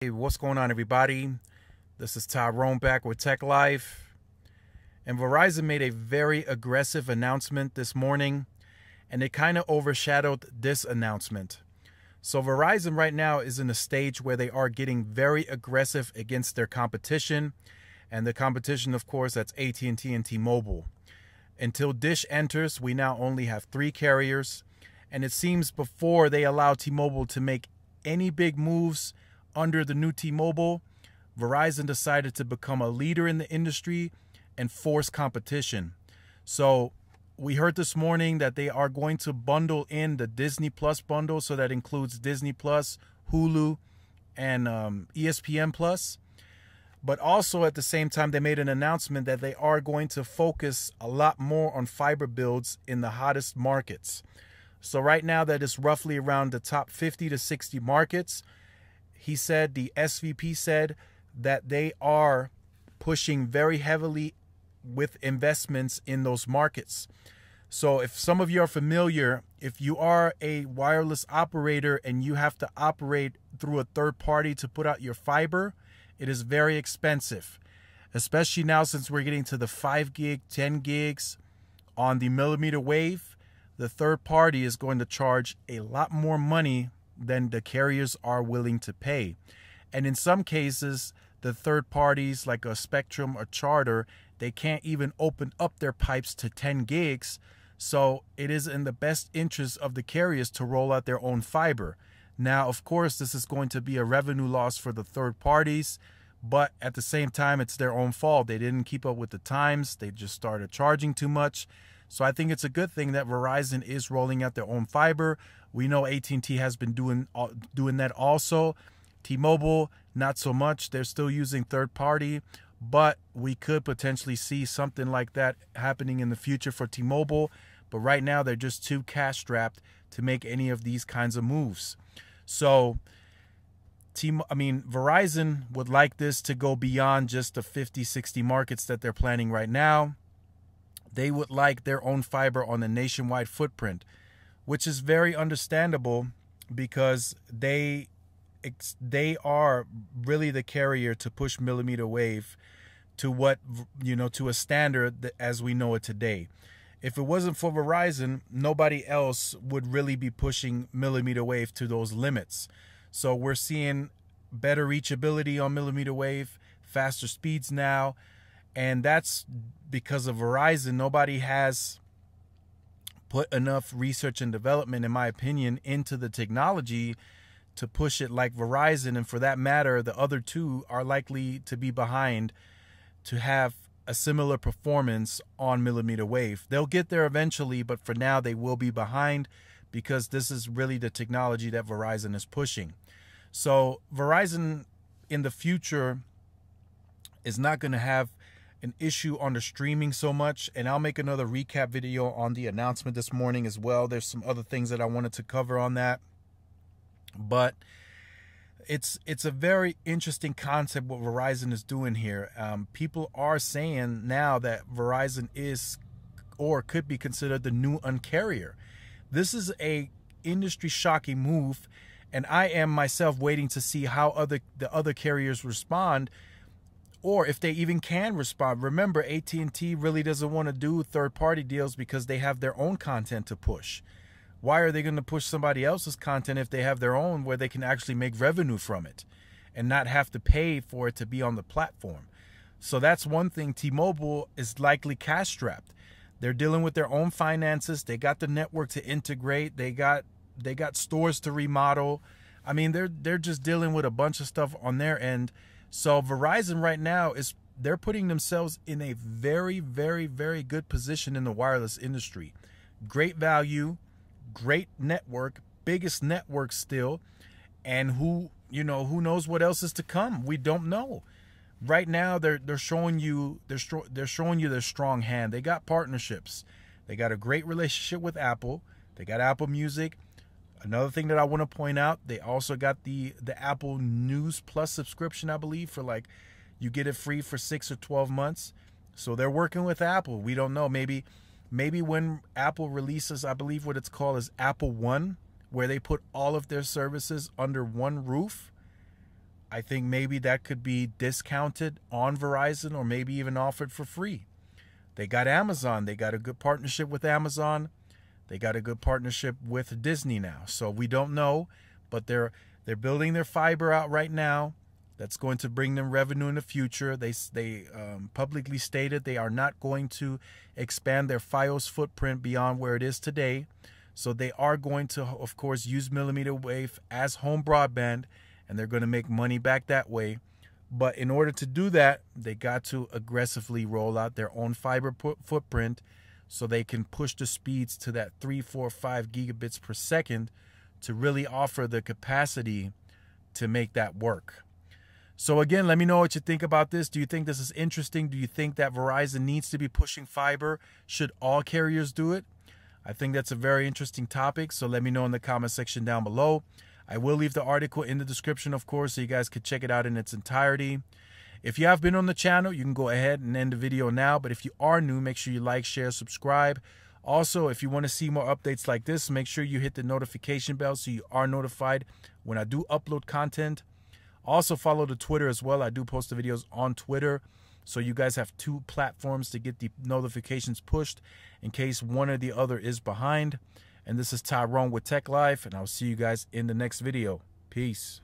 Hey, what's going on, everybody? This is Tyrone back with Tech Life. And Verizon made a very aggressive announcement this morning, and it kind of overshadowed this announcement. So, Verizon right now is in a stage where they are getting very aggressive against their competition. And the competition, of course, that's AT&T and T-Mobile. Until Dish enters, we now only have three carriers. And it seems before they allow T-Mobile to make any big moves – under the new T-Mobile, Verizon decided to become a leader in the industry and force competition. So we heard this morning that they are going to bundle in the Disney Plus bundle, so that includes Disney Plus, Hulu, and um, ESPN Plus. But also at the same time, they made an announcement that they are going to focus a lot more on fiber builds in the hottest markets. So right now, that is roughly around the top 50 to 60 markets he said the SVP said that they are pushing very heavily with investments in those markets. So if some of you are familiar, if you are a wireless operator and you have to operate through a third party to put out your fiber, it is very expensive. Especially now since we're getting to the 5 gig, 10 gigs on the millimeter wave, the third party is going to charge a lot more money than the carriers are willing to pay. And in some cases, the third parties like a Spectrum or Charter, they can't even open up their pipes to 10 gigs. So it is in the best interest of the carriers to roll out their own fiber. Now, of course, this is going to be a revenue loss for the third parties, but at the same time, it's their own fault. They didn't keep up with the times, they just started charging too much. So I think it's a good thing that Verizon is rolling out their own fiber. We know AT&T has been doing doing that also. T-Mobile not so much. They're still using third party, but we could potentially see something like that happening in the future for T-Mobile. But right now they're just too cash strapped to make any of these kinds of moves. So T I mean Verizon would like this to go beyond just the 50 60 markets that they're planning right now. They would like their own fiber on a nationwide footprint, which is very understandable because they they are really the carrier to push millimeter wave to what you know to a standard as we know it today. If it wasn't for Verizon, nobody else would really be pushing millimeter wave to those limits. So we're seeing better reachability on millimeter wave, faster speeds now, and that's because of Verizon. Nobody has put enough research and development, in my opinion, into the technology to push it like Verizon. And for that matter, the other two are likely to be behind to have a similar performance on millimeter wave. They'll get there eventually, but for now, they will be behind because this is really the technology that Verizon is pushing. So, Verizon in the future is not going to have an issue on the streaming so much and I'll make another recap video on the announcement this morning as well. There's some other things that I wanted to cover on that. But it's it's a very interesting concept what Verizon is doing here. Um, people are saying now that Verizon is or could be considered the new uncarrier. This is a industry shocking move and I am myself waiting to see how other the other carriers respond or if they even can respond. Remember, AT&T really doesn't want to do third-party deals because they have their own content to push. Why are they going to push somebody else's content if they have their own where they can actually make revenue from it and not have to pay for it to be on the platform? So that's one thing. T-Mobile is likely cash strapped. They're dealing with their own finances. They got the network to integrate. They got they got stores to remodel. I mean, they're they're just dealing with a bunch of stuff on their end so Verizon right now is they're putting themselves in a very, very, very good position in the wireless industry. Great value, great network, biggest network still, and who you know who knows what else is to come. We don't know. Right now they're they're showing you they're they're showing you their strong hand. They got partnerships. They got a great relationship with Apple. They got Apple Music. Another thing that I want to point out, they also got the the Apple News Plus subscription, I believe, for like you get it free for 6 or 12 months. So they're working with Apple. We don't know. Maybe maybe when Apple releases, I believe what it's called is Apple One, where they put all of their services under one roof. I think maybe that could be discounted on Verizon or maybe even offered for free. They got Amazon. They got a good partnership with Amazon. They got a good partnership with Disney now. So we don't know, but they're they're building their fiber out right now. That's going to bring them revenue in the future. They they um, publicly stated they are not going to expand their FiOS footprint beyond where it is today. So they are going to, of course, use millimeter wave as home broadband, and they're going to make money back that way. But in order to do that, they got to aggressively roll out their own fiber footprint so they can push the speeds to that 3, 4, 5 gigabits per second to really offer the capacity to make that work. So again, let me know what you think about this. Do you think this is interesting? Do you think that Verizon needs to be pushing fiber? Should all carriers do it? I think that's a very interesting topic. So let me know in the comment section down below. I will leave the article in the description, of course, so you guys could check it out in its entirety. If you have been on the channel, you can go ahead and end the video now. But if you are new, make sure you like, share, subscribe. Also, if you want to see more updates like this, make sure you hit the notification bell so you are notified when I do upload content. Also, follow the Twitter as well. I do post the videos on Twitter. So you guys have two platforms to get the notifications pushed in case one or the other is behind. And this is Tyrone with Tech Life, and I'll see you guys in the next video. Peace.